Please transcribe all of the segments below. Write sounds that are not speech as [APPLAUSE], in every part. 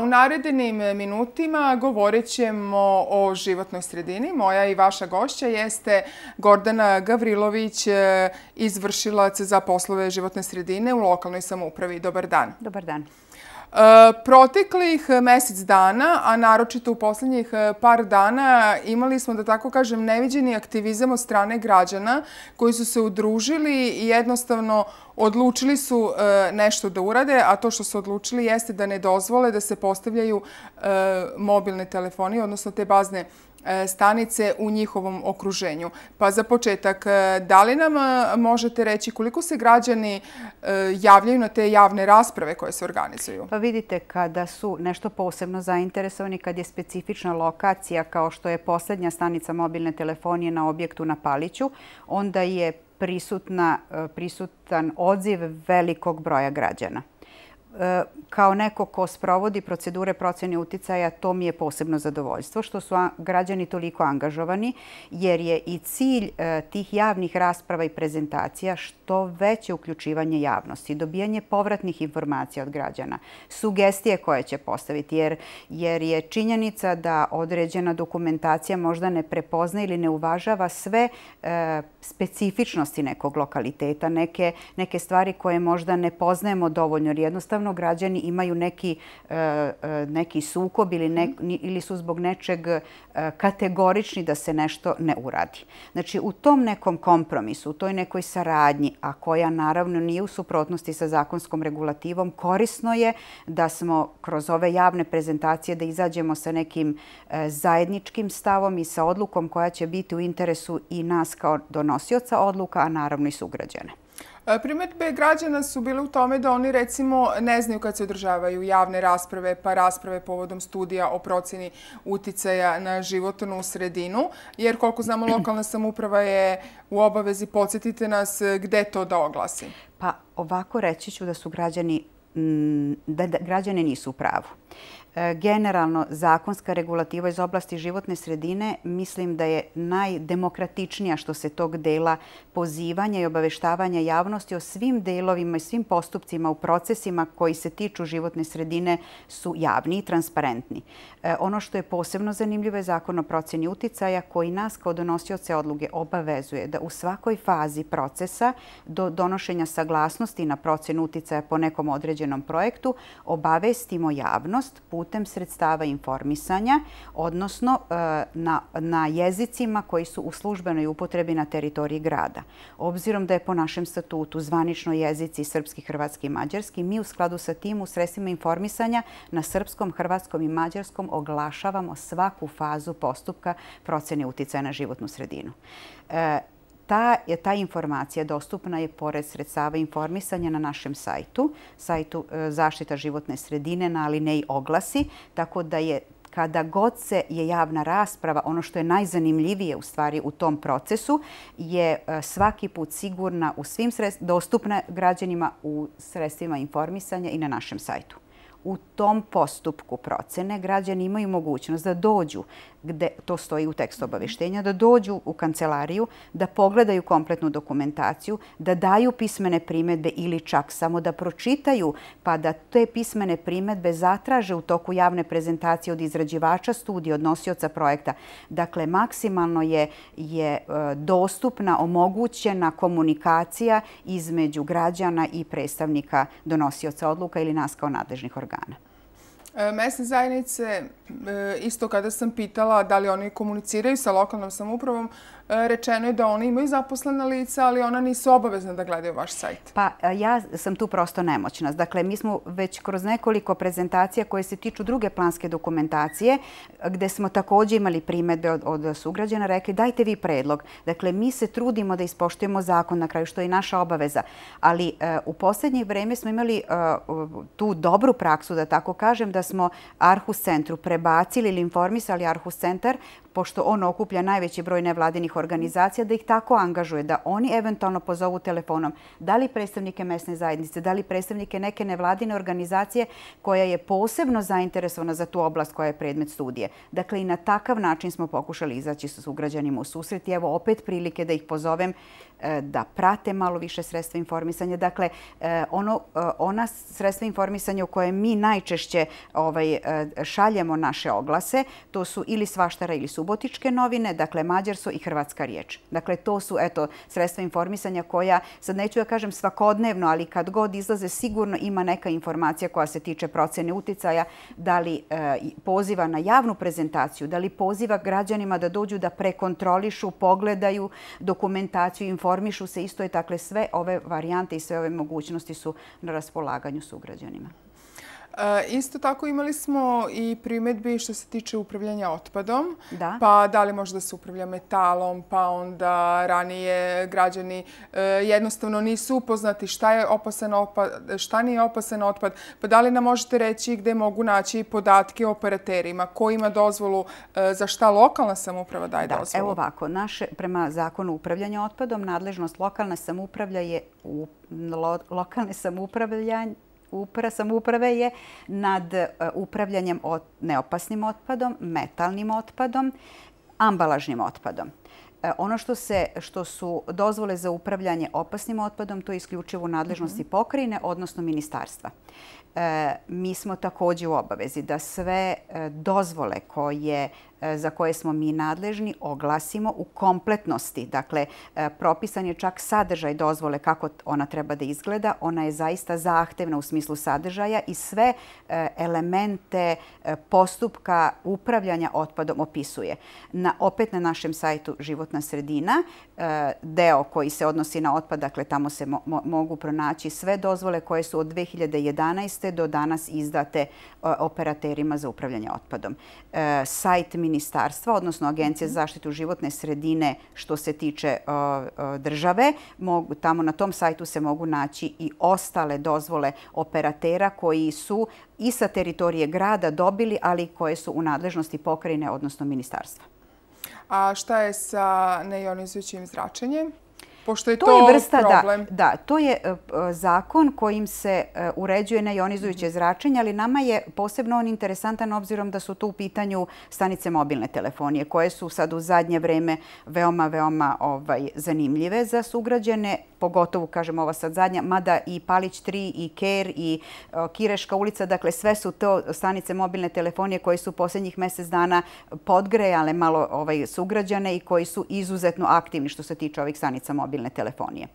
U narednim e, minutima govorit ćemo o životnoj sredini. Moja i vaša gošća jeste Gordana Gavrilović, e, izvršilac za poslove životne sredine u lokalnoj samoupravi. Dobar dan. Dobar dan. E, proteklih mesec dana, a naročito u posljednjih e, par dana, imali smo, da tako kažem, neviđeni aktivizam od strane građana koji su se udružili i jednostavno odlučili su e, nešto da urade, a to što su odlučili jeste da ne dozvole da se postavljaju mobilne telefonije, odnosno te bazne E, stanice u njihovom okruženju. Pa za početak, e, da li nam e, možete reći koliko se građani javljaju na te javne rasprave koje se organizuju? Pa vidite, kada su nešto posebno zainteresovani, kad je specifična lokacija kao što je posljednja stanica mobilne telefonije na objektu na Paliću, onda je prisutan odziv velikog broja građana. Kao neko ko sprovodi procedure procene uticaja, to mi je posebno zadovoljstvo što su građani toliko angažovani, jer je i cilj e, tih javnih rasprava i prezentacija što veće uključivanje javnosti, dobijanje povratnih informacija od građana, sugestije koje će postaviti, jer jer je činjenica da određena dokumentacija možda ne prepozna ili ne uvažava sve e, specifičnosti nekog lokaliteta, neke stvari koje možda ne poznajemo dovoljno, jer jednostavno jednostavno građani imaju neki e, e, neki sukob ili su zbog nečeg e, kategorični da se nešto ne uradi. Znači, u tom nekom kompromisu, u toj nekoj saradnji, a koja naravno nije u suprotnosti sa zakonskom regulativom, korisno je da smo kroz ove javne prezentacije da izađemo sa nekim zajedničkim stavom i sa odlukom koja će biti u interesu i nas kao donosioca odluka, a naravno i sugrađene. E, Primetbe građana su bile u tome da oni recimo ne znaju kad se održavaju javne rasprave pa rasprave povodom studija o proceni uticaja na životnu sredinu. Jer koliko znamo [CLEARS THROAT] lokalna samuprava je u obavezi, podsjetite nas gde to da oglasi. Pa ovako reći ću da su građani da građane nisu u pravu. E, generalno zakonska regulativa iz oblasti životne sredine mislim da je najdemokratičnija što se tog dela pozivanja i obaveštavanja javnosti o svim delovima i svim postupcima u procesima koji se tiču životne sredine su javni i transparentni. E, ono što je posebno zanimljivo je zakon o proceni uticaja koji nas kao donosioce odluge obavezuje da u svakoj fazi procesa do donošenja saglasnosti na procenu uticaja po nekom određenom projektu obavestimo javnost putem sredstava informisanja, odnosno e, na, na jezicima koji su u službenoj upotrebi na teritoriji grada. Obzirom da je po našem statutu zvanično jezici srpski, hrvatski i mađarski, mi u skladu sa tim u sredstvima informisanja na srpskom, hrvatskom i mađarskom oglašavamo svaku fazu postupka procene uticaja na životnu sredinu. E, ta, ta informacija dostupna je pored sredstava informisanja na našem sajtu, sajtu e, zaštita životne sredine na i oglasi, tako da je kada god se je javna rasprava, ono što je najzanimljivije u stvari u tom procesu, je e, svaki put sigurna u svim sredstvima, dostupna građanima u sredstvima informisanja i na našem sajtu u tom postupku procene građani imaju mogućnost da dođu, gde to stoji u tekstu obaveštenja, da dođu u kancelariju, da pogledaju kompletnu dokumentaciju, da daju pismene primetbe ili čak samo da pročitaju, pa da te pismene primetbe zatraže u toku javne prezentacije od izrađivača studije, od nosioca projekta. Dakle, maksimalno je je e, dostupna, omogućena komunikacija između građana i predstavnika donosioca odluka ili nas kao nadležnih organizacija organa. E, mesne zajednice, e, isto kada sam pitala da li oni komuniciraju sa lokalnom samoupravom, E, rečeno je da oni imaju zaposlena lica, ali ona nisu obavezna da gledaju vaš sajt. Pa e, ja sam tu prosto nemoćna. Dakle, mi smo već kroz nekoliko prezentacija koje se tiču druge planske dokumentacije, gde smo također imali primetbe od sugrađena, rekli dajte vi predlog. Dakle, mi se trudimo da ispoštujemo zakon na kraju, što je naša obaveza. Ali e, u posljednje vreme smo imali tu dobru praksu, da tako kažem, da smo Arhus centru prebacili ili informisali Arhus centar pošto on okuplja najveći broj nevladinih organizacija, da ih tako angažuje, da oni eventualno pozovu telefonom da li predstavnike mesne zajednice, da li predstavnike neke nevladine organizacije koja je posebno zainteresovana za tu oblast koja je predmet studije. Dakle, i na takav način smo pokušali izaći sa sugrađanima u susret. I evo opet prilike da ih pozovem E, da prate malo više sredstva informisanja. Dakle, e, ono, e, ona sredstva informisanja u koje mi najčešće ovaj, šaljemo naše oglase, to su ili svaštara ili subotičke novine, dakle Mađarso i Hrvatska riječ. Dakle, to su eto, sredstva informisanja koja, sad neću da kažem svakodnevno, ali kad god izlaze sigurno ima neka informacija koja se tiče procene uticaja, da li poziva na javnu prezentaciju, da li poziva građanima da dođu da prekontrolišu, pogledaju dokumentaciju, informišu se. Isto je takle sve ove varijante i sve ove mogućnosti su na raspolaganju sugrađanima. E, isto tako imali smo i primjedbi što se tiče upravljanja otpadom. Da. Pa da li može da se upravlja metalom, pa onda ranije građani e, jednostavno nisu upoznati šta je opasan otpad, šta nije opasan otpad. Pa da li nam možete reći gde mogu naći podatke o operaterima? Ko ima dozvolu e, za šta lokalna samuprava daje dozvolu? Da, evo ovako. Naše, prema zakonu upravljanja otpadom, nadležnost lokalne samupravlja je u lokalne samupravljanje upra samouprave je nad e, upravljanjem neopasnim otpadom, metalnim otpadom, ambalažnim otpadom. E, ono što, se, što su dozvole za upravljanje opasnim otpadom, to je isključivo u nadležnosti mhm. pokrajine, odnosno ministarstva. E, mi smo također u obavezi da sve e, dozvole koje e, za koje smo mi nadležni oglasimo u kompletnosti. Dakle, e, propisan je čak sadržaj dozvole kako ona treba da izgleda. Ona je zaista zahtevna u smislu sadržaja i sve elemente postupka upravljanja otpadom opisuje. Na, opet na našem sajtu Životna sredina, E, deo koji se odnosi na otpad, dakle tamo se mogu pronaći sve dozvole koje su od 2011. do danas izdate e, operaterima za upravljanje otpadom. E, Sajt ministarstva, odnosno Agencije za zaštitu životne sredine što se tiče e, države. mogu, Tamo na tom sajtu se mogu naći i ostale dozvole operatera koji su i sa teritorije grada dobili, ali koje su u nadležnosti pokrajine, odnosno ministarstva. A šta je sa neionizujućim zračenjem? Pošto je to, to je vrsta, problem. Da, da, to je uh, zakon kojim se uh, uređuje neionizujuće mm zračenje, ali nama je posebno on interesantan obzirom da su tu u pitanju stanice mobilne telefonije, koje su sad u zadnje vreme veoma, veoma ovaj, zanimljive za sugrađene pogotovo, kažem, ova sad zadnja, mada i Palić 3 i Ker i Kireška ulica, dakle sve su to stanice mobilne telefonije koji su posljednjih mjesec dana podgrejale malo ovaj, sugrađane i koji su izuzetno aktivni što se tiče ovih stanica mobilne telefonije.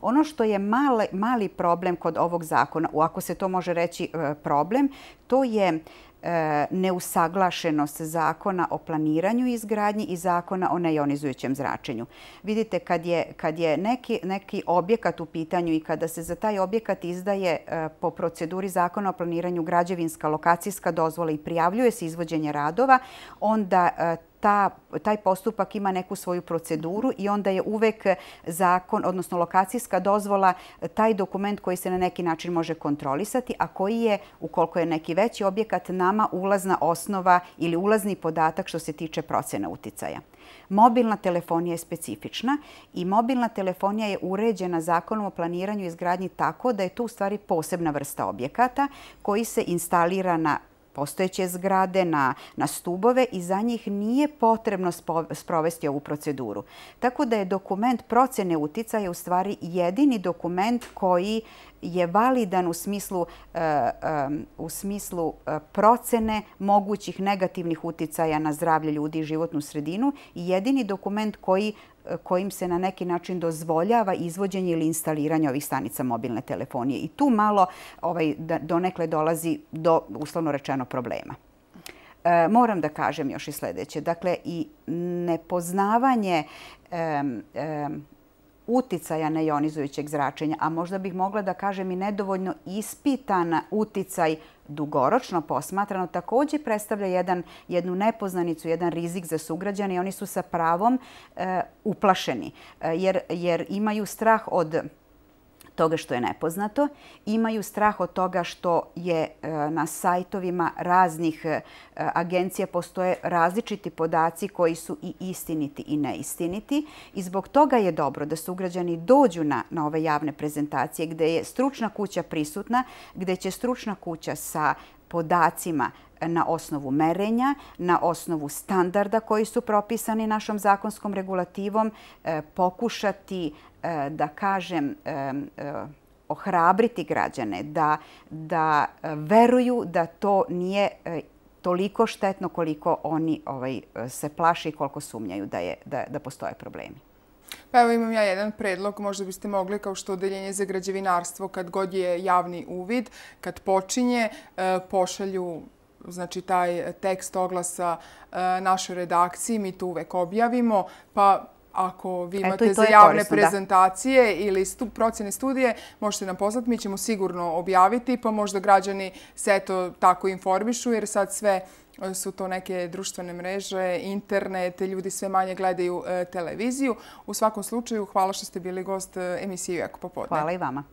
Ono što je mali, mali problem kod ovog zakona, ako se to može reći e, problem, to je e, neusaglašenost zakona o planiranju izgradnji i zakona o neionizujućem zračenju. Vidite, kad je, kad je neki, neki objekat u pitanju i kada se za taj objekat izdaje e, po proceduri zakona o planiranju građevinska lokacijska dozvola i prijavljuje se izvođenje radova, onda ta, taj postupak ima neku svoju proceduru i onda je uvek zakon, odnosno lokacijska dozvola, taj dokument koji se na neki način može kontrolisati, a koji je, ukoliko je neki veći objekat, nama ulazna osnova ili ulazni podatak što se tiče procena uticaja. Mobilna telefonija je specifična i mobilna telefonija je uređena zakonom o planiranju i izgradnji tako da je to u stvari posebna vrsta objekata koji se instalira na postojeće zgrade na, na stubove i za njih nije potrebno sprovesti ovu proceduru. Tako da je dokument procene uticaja u stvari jedini dokument koji je validan u smislu, e, e, u smislu e, procene mogućih negativnih uticaja na zdravlje ljudi i životnu sredinu i jedini dokument koji kojim se na neki način dozvoljava izvođenje ili instaliranje ovih stanica mobilne telefonije. I tu malo ovaj, donekle dolazi do, uslovno rečeno, problema. E, moram da kažem još i sljedeće. Dakle, i nepoznavanje e, e, uticaja neionizujućeg zračenja, a možda bih mogla da kažem i nedovoljno ispitan uticaj dugoročno posmatrano, također predstavlja jedan, jednu nepoznanicu, jedan rizik za sugrađane i oni su sa pravom e, uplašeni e, jer, jer imaju strah od toga što je nepoznato. Imaju strah od toga što je e, na sajtovima raznih e, agencija postoje različiti podaci koji su i istiniti i neistiniti. I zbog toga je dobro da sugrađani dođu na, na ove javne prezentacije gde je stručna kuća prisutna, gde će stručna kuća sa podacima na osnovu merenja, na osnovu standarda koji su propisani našom zakonskom regulativom, e, pokušati E, da kažem, e, e, ohrabriti građane da, da veruju da to nije toliko štetno koliko oni ovaj, se plaši i koliko sumnjaju da, je, da, da postoje problemi. Pa evo imam ja jedan predlog, možda biste mogli kao što odeljenje za građevinarstvo kad god je javni uvid, kad počinje, pošalju znači taj tekst oglasa našoj redakciji, mi to uvek objavimo, pa ako vi imate za javne prezentacije ili procjene studije, možete nam poslati, mi ćemo sigurno objaviti, pa možda građani se to tako informišu, jer sad sve su to neke društvene mreže, internet, ljudi sve manje gledaju e, televiziju. U svakom slučaju, hvala što ste bili gost e, emisije Jako popodne. Hvala i vama.